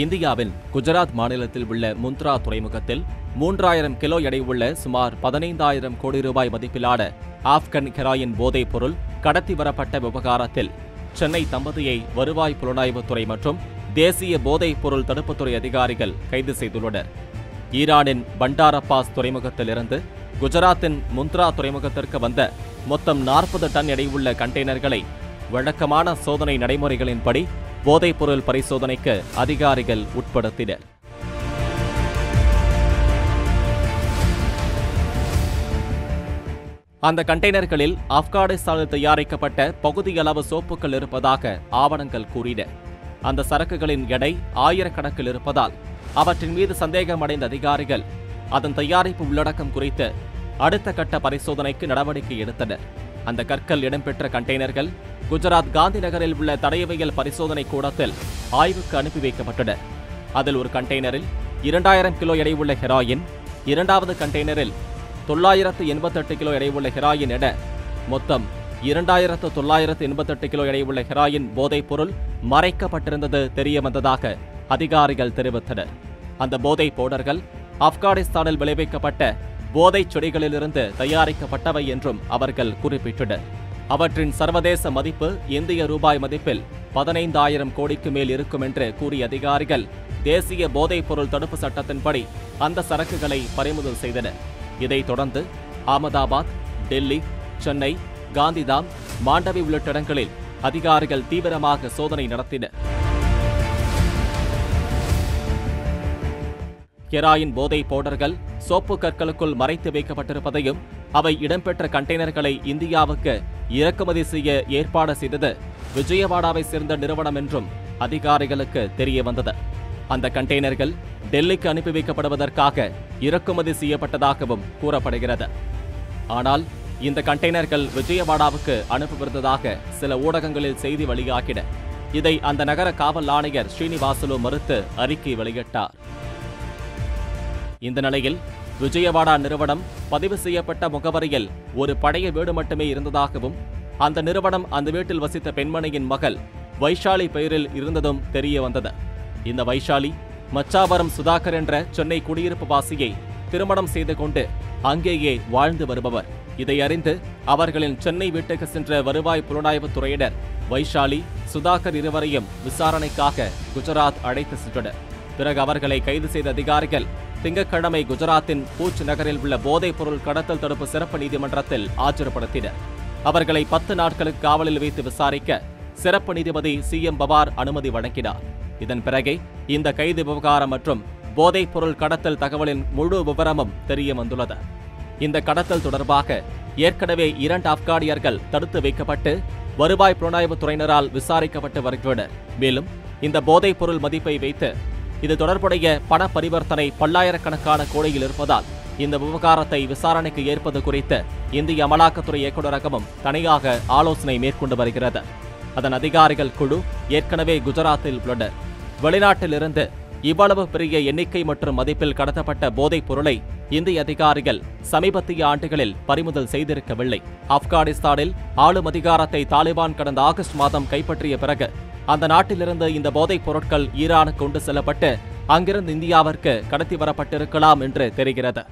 இந்தியாவின் குஜராத் மாநிலத்தில் உள்ள முந்த்ரா துறைமுகத்தில் மூன்றாயிரம் கிலோ எடை உள்ள சுமார் பதினைந்தாயிரம் கோடி ரூபாய் மதிப்பிலான ஆப்கன் ஹெராயின் போதைப் பொருள் கடத்தி வரப்பட்ட விவகாரத்தில் சென்னை தம்பதியை வருவாய் புலனாய்வுத்துறை மற்றும் தேசிய போதைப் பொருள் தடுப்புத்துறை அதிகாரிகள் கைது செய்துள்ளனர். ஈரானின் பண்டாரப்பாஸ் துறைமுகத்திலிருந்து குஜராத்தின் முந்த்ரா துறைமுகத்திற்கு வந்த மொத்தம் நாற்பது டன் எடையுள்ள கண்டெய்னர்களை வழக்கமான சோதனை நடைமுறைகளின்படி போதைப்பொருள் பரிசோதனைக்கு அதிகாரிகள் உட்படுத்தினர். அந்த கண்டெய்னர்களில் ஆப்கானிஸ்தானில் தயாரிக்கப்பட்ட பகுதியளவு சோப்புகள் இருப்பதாக ஆவணங்கள் கூறின. அந்த சரக்குகளின் எடை ஆயிரக்கணக்கில் இருப்பதால் அவற்றின் மீது சந்தேகமடைந்த அதிகாரிகள் அதன் தயாரிப்பு உள்ளடக்கம் குறித்து அடுத்த கட்ட பரிசோதனைக்கு நடவடிக்கை எடுத்தனர். அந்த கற்கள் இடம்பெற்ற கண்டெய்னர்கள் குஜராத் காந்தி நகரில் உள்ள தடயவியல் பரிசோதனை கூடத்தில் ஆய்வுக்கு அனுப்பி வைக்கப்பட்டன. அதில் ஒரு கண்டெய்னரில் இரண்டாயிரம் கிலோ எடை உள்ள ஹெராயின் இரண்டாவது கண்டெய்னரில் தொள்ளாயிரத்து எண்பத்தெட்டு கிலோ எடையுள்ள ஹெராயின் என மொத்தம் இரண்டாயிரத்து தொள்ளாயிரத்து எண்பத்தெட்டு கிலோ எடையுள்ள ஹெராயின் போதைப் பொருள் மறைக்கப்பட்டிருந்தது தெரிய வந்ததாக அதிகாரிகள் தெரிவித்தனர். அந்த போதைப் போடர்கள் ஆப்கானிஸ்தானில் விளைவிக்கப்பட்ட போதைச் செடிகளிலிருந்து தயாரிக்கப்பட்டவை என்றும் அவர்கள் குறிப்பிட்டனர் அவற்றின் சர்வதேச மதிப்பு இந்திய ரூபாய் மதிப்பில் பதினைந்தாயிரம் கோடிக்கு மேல் இருக்கும் என்று கூறிய அதிகாரிகள் தேசிய போதைப் பொருள் தடுப்பு சட்டத்தின்படி அந்த சரக்குகளை பறிமுதல் செய்தனர். இதைத் தொடர்ந்து அகமதாபாத் டெல்லி சென்னை காந்திதாம் மாண்டவி உள்ளிட்ட இடங்களில் அதிகாரிகள் தீவிரமாக சோதனை நடத்தினர். ஹெராயின் போதைப் பவுடர்கள் சோப்பு கற்களுக்குள் மறைத்து வைக்கப்பட்டிருப்பதையும் அவை இடம்பெற்ற கண்டெய்னர்களை இந்தியாவுக்கு இறக்குமதி செய்ய ஏற்பாடு செய்தது விஜயவாடாவை சேர்ந்த நிறுவனம் என்றும் அதிகாரிகளுக்கு தெரிய வந்தது அந்த கண்டெய்னர்கள் டெல்லிக்கு அனுப்பி வைக்கப்படுவதற்காக இறக்குமதி செய்யப்பட்டதாகவும் கூறப்படுகிறது. ஆனால் இந்த கண்டெய்னர்கள் விஜயவாடாவுக்கு அனுப்பப்பட்டதாக சில ஊடகங்களில் செய்தி வெளியாகின. இதை அந்த நகர காவல் ஆணையர் ஸ்ரீனிவாசுலு மறுத்து அறிக்கை வெளியிட்டார். இந்த நிலையில் விஜயவாடா நிறுவனம் பதிவு செய்யப்பட்ட முகவரியில் ஒரு பழைய வீடு மட்டுமே இருந்ததாகவும் அந்த நிறுவனம் அந்த வீட்டில் வசித்த பெண்மணியின் மகள் வைஷாலி பெயரில் இருந்ததும் தெரிய வந்தது. இந்த வைஷாலி மச்சாவரம் சுதாகர் என்ற சென்னை குடியிருப்பு வாசியை திருமணம் செய்து கொண்டு அங்கேயே வாழ்ந்து வருபவர். இதை அறிந்து அவர்களின் சென்னை வீட்டுக்கு சென்ற வருவாய் புலனாய்வுத் துறையினர் வைஷாலி சுதாகர் இருவரையும் விசாரணைக்காக குஜராத் அழைத்து சென்றனர். பிறகு அவர்களை கைது செய்த அதிகாரிகள் திங்கட்கிழமை குஜராத்தின் பூச் நகரில் உள்ள போதைப் பொருள் கடத்தல் தடுப்பு சிறப்பு நீதிமன்றத்தில் ஆஜர்படுத்தினர். அவர்களை பத்து நாட்களுக்கு காவலில் வைத்து விசாரிக்க சிறப்பு நீதிபதி சி. எம். பவார் அனுமதி வழங்கினார். இதன் பிறகே இந்த கைது விவகாரம் மற்றும் போதைப் பொருள் கடத்தல் தகவலின் முழு விவரமும் தெரிய வந்துள்ளது இந்த கடத்தல் தொடர்பாக ஏற்கனவே இரண்டு ஆப்கானியர்கள் தடுத்து வைக்கப்பட்டு வருவாய் புலனாய்வுத் துறையினரால் விசாரிக்கப்பட்டு வருகின்றனர். மேலும் இந்த போதைப் பொருள் மதிப்பை வைத்து இது தொடர்புடைய பண பரிவர்த்தனை பல்லாயிரக்கணக்கான கோடியில் இருப்பதால் இந்த விவகாரத்தை விசாரணைக்கு ஏற்பது குறித்து இந்திய அமலாக்கத்துறை இயக்குநரகமும் தனியாக ஆலோசனை மேற்கொண்டு வருகிறது. அதன் அதிகாரிகள் குழு ஏற்கனவே குஜராத்தில் உள்ளனர் வெளிநாட்டிலிருந்து இவ்வளவு பெரிய எண்ணிக்கை மற்றும் மதிப்பில் கடத்தப்பட்ட போதைப் பொருளை இந்திய அதிகாரிகள் சமீபத்திய ஆண்டுகளில் பறிமுதல் செய்திருக்கவில்லை. ஆப்கானிஸ்தானில் ஆளும் அதிகாரத்தை தாலிபான் கடந்த ஆகஸ்ட் மாதம் கைப்பற்றிய பிறகு அந்த நாட்டிலிருந்து இந்த போதைப் பொருட்கள் ஈரானுக்கு கொண்டு செல்லப்பட்டு அங்கிருந்து இந்தியாவிற்கு கடத்தி வரப்பட்டிருக்கலாம் என்று தெரிகிறது.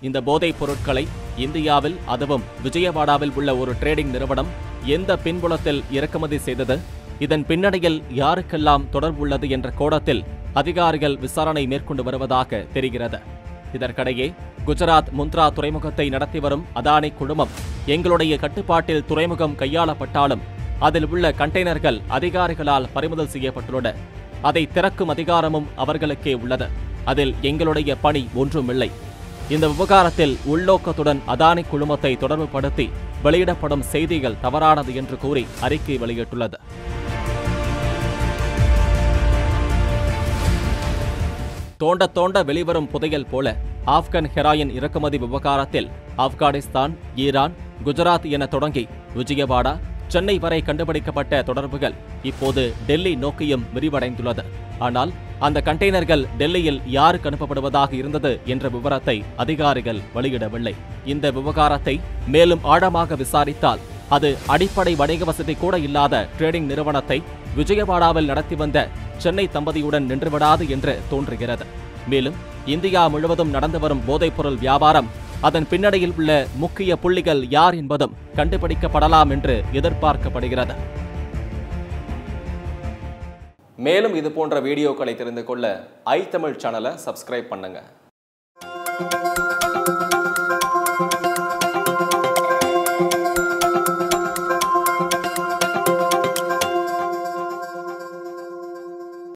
இந்த போதைப் பொருட்களை இந்தியாவில் அதுவும் விஜயவாடாவில் உள்ள ஒரு ட்ரேடிங் நிறுவனம் எந்த பின்புலத்தில் இறக்குமதி செய்தது? இதன் பின்னணியில் யாருக்கெல்லாம் தொடர்புள்ளது என்ற கோணத்தில் அதிகாரிகள் விசாரணை மேற்கொண்டு வருவதாக தெரிகிறது. இதற்கிடையே குஜராத் முந்த்ரா துறைமுகத்தை நடத்தி வரும் அதானி குழுமம் எங்களுடைய கட்டுப்பாட்டில் துறைமுகம் கையாளப்பட்டாலும் அதில் உள்ள கண்டெய்னர்கள் அதிகாரிகளால் பறிமுதல் செய்யப்பட்டுள்ளன. அதை திறக்கும் அதிகாரமும் அவர்களுக்கே உள்ளது. அதில் எங்களுடைய பணி ஒன்றுமில்லை. இந்த விவகாரத்தில் உள்நோக்கத்துடன் அதானி குழுமத்தை தொடர்புபடுத்தி வெளியிடப்படும் செய்திகள் தவறானது என்று கூறி அறிக்கை வெளியிட்டுள்ளது. தோண்ட தோண்ட வெளிவரும் புதையல் போல ஆப்கன் ஹெராயின் இறக்குமதி விவகாரத்தில் ஆப்கானிஸ்தான் ஈரான் குஜராத் என தொடங்கி விஜயவாடா சென்னை வரை கண்டுபிடிக்கப்பட்ட தொடர்புகள் இப்போது டெல்லி நோக்கியும் விரிவடைந்துள்ளது. ஆனால் அந்த கண்டெய்னர்கள் டெல்லியில் யாருக்கு அனுப்பப்படுவதாக இருந்தது என்ற விவரத்தை அதிகாரிகள் வெளியிடவில்லை. இந்த விவகாரத்தை மேலும் ஆழமாக விசாரித்தால் அது அடிப்படை வணிக வசதி கூட இல்லாத ட்ரேடிங் நிறுவனத்தை விஜயவாடாவில் நடத்தி வந்த சென்னை தம்பதியுடன் நின்றுவிடாது என்று தோன்றுகிறது. மேலும் இந்தியா முழுவதும் நடந்து வரும் போதைப்பொருள் வியாபாரம் அதன் பின்னணியில் உள்ள முக்கிய புள்ளிகள் யார் என்பதும் கண்டுபிடிக்கப்படலாம் என்று எதிர்பார்க்கப்படுகிறது. மேலும் இது போன்ற வீடியோக்களை தெரிந்து கொள்ள ஐ தமிழ் சேனலை சப்ஸ்கிரைப் பண்ணுங்க.